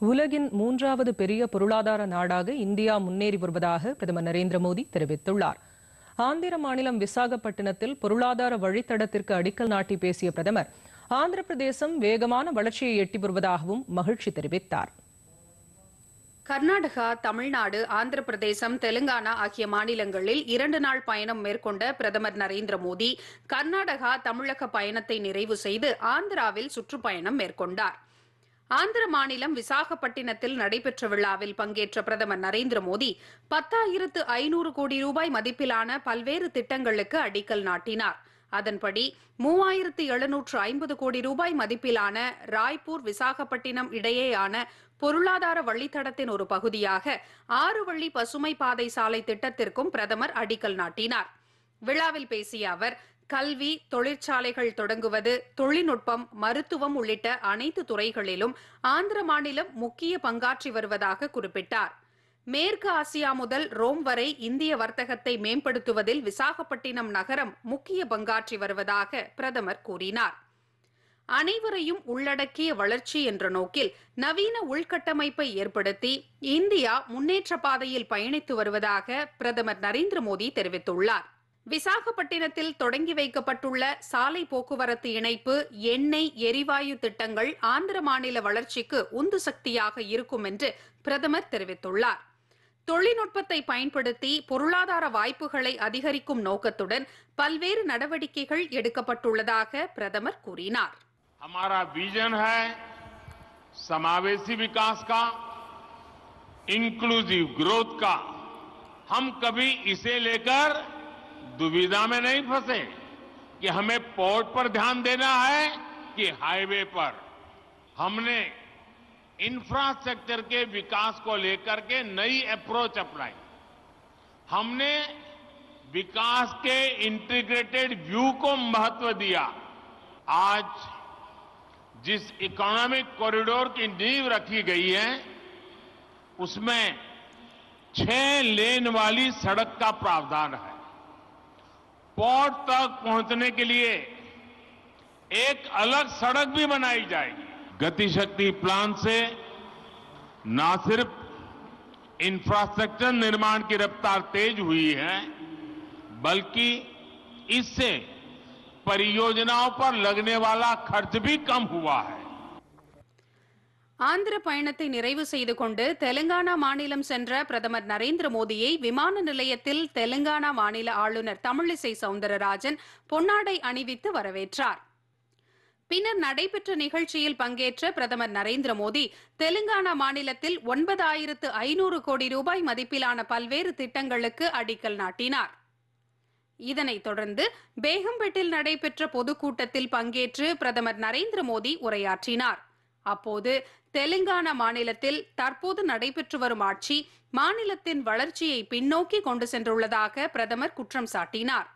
உலகின் மூன்றாவது பெரிய பொருளாதார நாடாக இந்தியா முன்னேறி வருவதாக பிரதமர் நரேந்திர மோடி தெரிவித்துள்ளார். ஆந்திர மாநிலம் விசாகப்பட்டினத்தில் பொருளாதார வழித்தடத்திற்கு அடிக்கல் நாட்டி பேசிய பிரதமர் ஆந்திர பிரதேசம் வேகமான வளர்ச்சியை எட்டி வருவதாகவும் மகிழ்ச்சி தெரிவித்தார். கர்நாடகா தமிழ்நாடு ஆந்திர பிரதேசம் தெலுங்கானா ஆகிய மாநிலங்களில் இரண்டு நாள் பயணம் மேற்கொண்ட பிரதமர் நரேந்திர மோடி கர்நாடகா தமிழக பயணத்தை நிறைவு செய்து ஆந்திராவில் சுற்றுப்பயணம் மேற்கொண்டார். ஆந்திர மாநிலம் விசாகப்பட்டினத்தில் நடைபெற்ற விழாவில் பங்கேற்ற பிரதமர் நரேந்திர மோடி பத்தாயிரத்து ஐநூறு கோடி ரூபாய் மதிப்பிலான பல்வேறு திட்டங்களுக்கு அடிக்கல் நாட்டினார். அதன்படி மூவாயிரத்து எழுநூற்று ஐம்பது கோடி ரூபாய் மதிப்பிலான ராய்ப்பூர் விசாகப்பட்டினம் இடையேயான பொருளாதார வழித்தடத்தின் ஒரு பகுதியாக ஆறு வழி பசுமை பாதை சாலை திட்டத்திற்கும் பிரதமர் அடிக்கல் நாட்டினார். விழாவில் பேசிய அவர் கல்வி தொழிற்சாலைகள் தொடங்குவது தொழில்நுட்பம் மருத்துவம் உள்ளிட்ட அனைத்து துறைகளிலும் ஆந்திர மாநிலம் முக்கிய பங்காற்றி வருவதாக குறிப்பிட்டார். மேற்கு ஆசியா முதல் ரோம் வரை இந்திய வர்த்தகத்தை மேம்படுத்துவதில் விசாகப்பட்டினம் நகரம் முக்கிய பங்காற்றி வருவதாக பிரதமர் கூறினார். அனைவரையும் உள்ளடக்கிய வளர்ச்சி என்ற நோக்கில் நவீன உள்கட்டமைப்பை ஏற்படுத்தி இந்தியா முன்னேற்ற பாதையில் பயணித்து வருவதாக பிரதமர் நரேந்திர மோடி தெரிவித்துள்ளார். விசாகப்பட்டினத்தில் தொடங்கி வைக்கப்பட்டுள்ள சாலை போக்குவரத்து இணைப்பு எண்ணெய் எரிவாயு திட்டங்கள் ஆந்திர மாநில வளர்ச்சிக்கு உந்து சக்தியாக இருக்கும் என்று பிரதமர் தெரிவித்துள்ளார் தொழில்நுட்பத்தை பயன்படுத்தி பொருளாதார வாய்ப்புகளை அதிகரிக்கும் நோக்கத்துடன் பல்வேறு நடவடிக்கைகள் எடுக்கப்பட்டுள்ளதாக பிரதமர் கூறினார் हमारा विजन है समावेशी विकास का इंक्लूसिव ग्रोथ का हम कभी इसे लेकर दुविधा में नहीं फंसे कि हमें पोर्ट पर ध्यान देना है कि हाईवे पर हमने इंफ्रास्ट्रक्चर के विकास को लेकर के नई अप्रोच अपनाई। हमने विकास के इंटीग्रेटेड व्यू को महत्व दिया। आज जिस इकोनॉमिक कॉरिडोर की नींव रखी गई है, उसमें छह लेन वाली सड़क का प्रावधान है। पोर्ट तक पहुँचने के लिए एक अलग सड़क भी बनाई जाएगी। गतिशक्ति प्लान से न सिर्फ़ इंफ्रास्ट्रक्चर निर्माण की रफ्तार तेज हुई है, बल्कि इससे परियोजनाओं पर लगने वाला खर्च भी कम हुआ है। ஆந்திர பயணத்தை நிறைவு செய்து கொண்டு தெலுங்கானா மாநிலம் சென்ற பிரதமர் நரேந்திர மோடியை விமான நிலையத்தில் தெலுங்கானா மாநில ஆளுநர் தமிழிசை சவுந்தரராஜன் பொன்னாடை அணிவித்து வரவேற்றார். பின்னர் நடைபெற்ற நிகழ்ச்சியில் பங்கேற்ற பிரதமர் நரேந்திர மோடி தெலுங்கானா மாநிலத்தில் ஒன்பதாயிரத்து ஐநூறு கோடி ரூபாய் மதிப்பிலான பல்வேறு திட்டங்களுக்கு அடிக்கல் நாட்டினார். இதனைத் தொடர்ந்து பேகம்பேட்டில் நடைபெற்ற பொதுக்கூட்டத்தில் பங்கேற்று பிரதமர் நரேந்திர மோடி உரையாற்றினார். அப்போது தெலுங்கானா மாநிலத்தில் தற்போது நடைபெற்று வரும் ஆட்சி மாநிலத்தின் வளர்ச்சியை பின்னோக்கி கொண்டு சென்றுள்ளதாக பிரதமர் குற்றம் சாட்டினார்.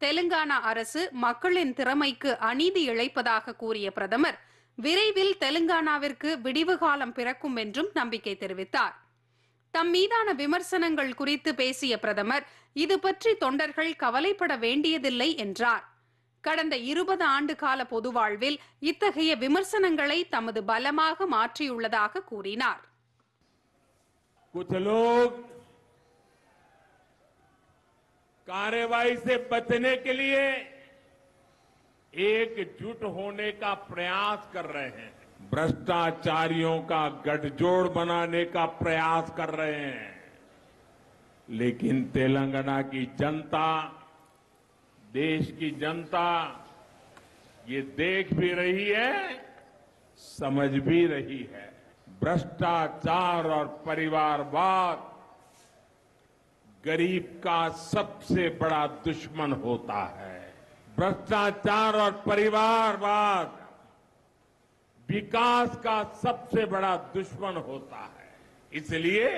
தெலுங்கானா அரசு மக்களின் திறமைக்கு அநீதி இழைப்பதாக கூறிய பிரதமர் விரைவில் தெலுங்கானாவிற்கு விடிவு காலம் பிறக்கும் என்றும் நம்பிக்கை தெரிவித்தார். தம் மீதான விமர்சனங்கள் குறித்து பேசிய பிரதமர் இது பற்றி தொண்டர்கள் கவலைப்பட வேண்டியதில்லை என்றார். கடந்த இருபது ஆண்டு கால பொது வாழ்வில் இத்தகைய விமர்சனங்களை தமது பலமாக மாற்றியுள்ளதாக கூறினார் कुछ लोग कार्रवाई से बचने के लिए एकजुट होने का प्रयास कर रहे हैं भ्रष्टाचारियों का गठजोड़ बनाने का प्रयास कर रहे हैं लेकिन तेलंगाना की जनता देश की जनता, ये देख भी रही है, समझ भी रही है। भ्रष्टाचार और परिवारवाद गरीब का सबसे बड़ा दुश्मन होता है। भ्रष्टाचार और परिवारवाद विकास का सबसे बड़ा दुश्मन होता है। इसलिए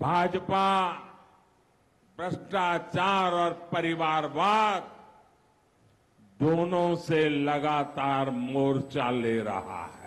भाजपा भ्रष्टाचार और परिवारवाद दोनों से लगातार मोर्चा ले रहा है।